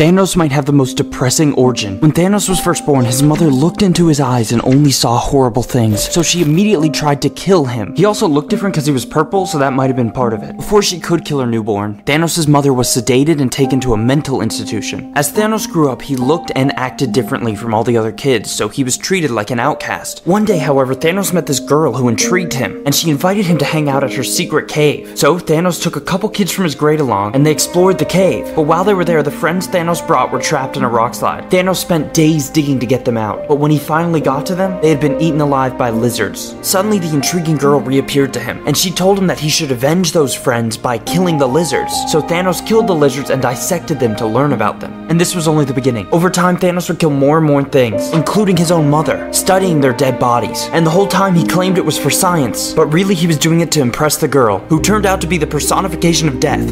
Thanos might have the most depressing origin. When Thanos was first born, his mother looked into his eyes and only saw horrible things, so she immediately tried to kill him. He also looked different because he was purple, so that might have been part of it. Before she could kill her newborn, Thanos' mother was sedated and taken to a mental institution. As Thanos grew up, he looked and acted differently from all the other kids, so he was treated like an outcast. One day, however, Thanos met this girl who intrigued him, and she invited him to hang out at her secret cave. So Thanos took a couple kids from his grade along, and they explored the cave. But while they were there, the friends Thanos brought were trapped in a rock slide. Thanos spent days digging to get them out, but when he finally got to them, they had been eaten alive by lizards. Suddenly, the intriguing girl reappeared to him, and she told him that he should avenge those friends by killing the lizards. So Thanos killed the lizards and dissected them to learn about them. And this was only the beginning. Over time, Thanos would kill more and more things, including his own mother, studying their dead bodies. And the whole time he claimed it was for science, but really he was doing it to impress the girl, who turned out to be the personification of death.